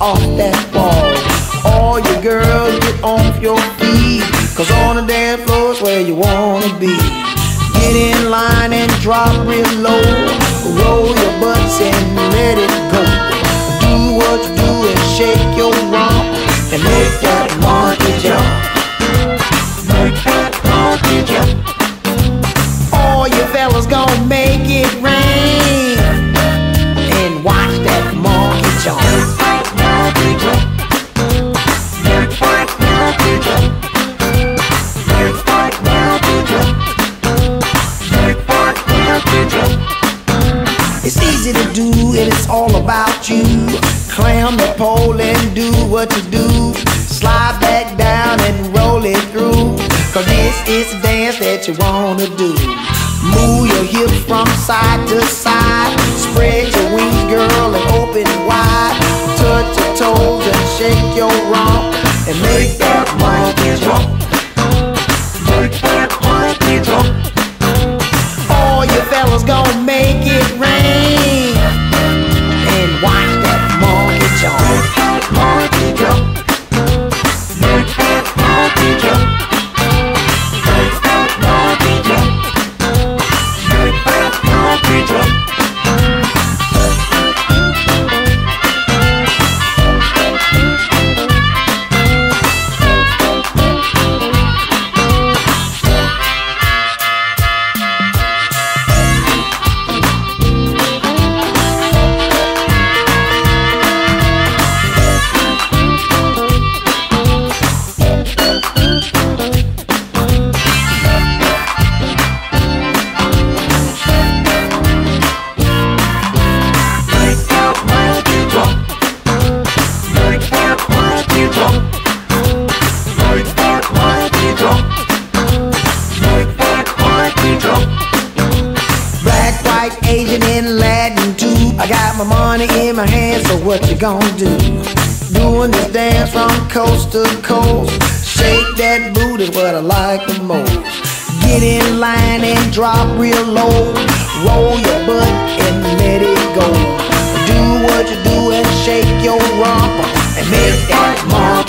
off that wall. All you girls get off your feet. Cause on the dance floor is where you wanna be. Get in line and drop real low. Roll your butts and let it go. Do what you do and shake your rump and make that monkey jump. Make that monkey jump. All you fellas gonna make it's all about you. Climb the pole and do what you do. Slide back down and roll it through. Cause this is the dance that you wanna do. Move your hips from side to side. Spread your wings, girl, and open wide. Touch your toes and shake your rump. And make that monkey jump. Make that monkey jump. All you fellas gonna my money in my hand, so what you gonna do? Doing this dance from coast to coast. Shake that booty, what I like the most. Get in line and drop real low. Roll your butt and let it go. Do what you do and shake your rump and make that mark.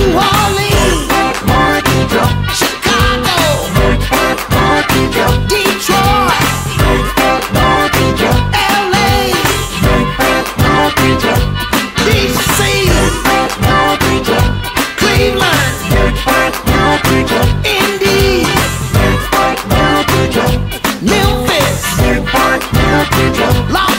New Orleans, Monterey, Chicago, Monterey, Detroit, Monterey, LA, Monterey, DC, Monterey, Cleveland, Monterey, Indy, Monterey, Memphis, Monterey, Los